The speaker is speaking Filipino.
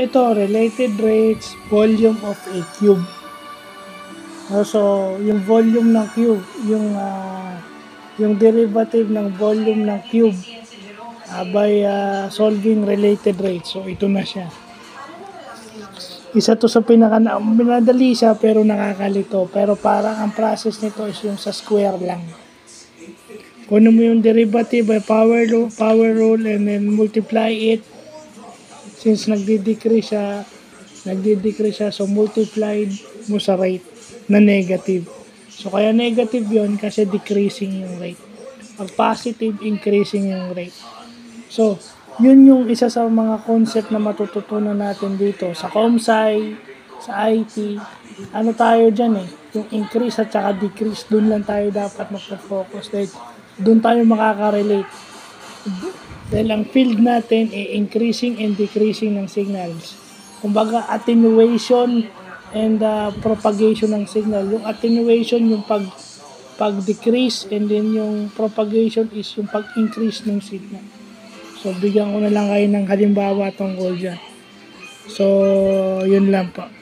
ito, related rates, volume of a cube. So, yung volume ng cube, yung ah, yung derivative ng volume ng cube ah, by ah, solving related rates. So, ito na siya. Isa to sa pinaka na, minadali siya pero nakakalito. Pero parang ang process nito is yung sa square lang. Kunin mo yung derivative by power rule, power rule and then multiply it since nagdi-decrease siya, nagdi-decrease siya, so multiplied mo sa rate na negative. So kaya negative yon kasi decreasing yung rate. Pag positive, increasing yung rate. So, yun yung isa sa mga concept na matututunan natin dito. Sa ComSci, sa IT, ano tayo dyan eh, yung increase at saka decrease, dun lang tayo dapat magpo-focus. Dahil dun tayo makaka-relate. Dahil ang field natin ay increasing and decreasing ng signals. Kumbaga attenuation and uh, propagation ng signal. Yung attenuation yung pag pag-decrease and then yung propagation is yung pag-increase ng signal. So bigyan ko na lang kayo ng halimbawa tungkol dyan. So yun lang po.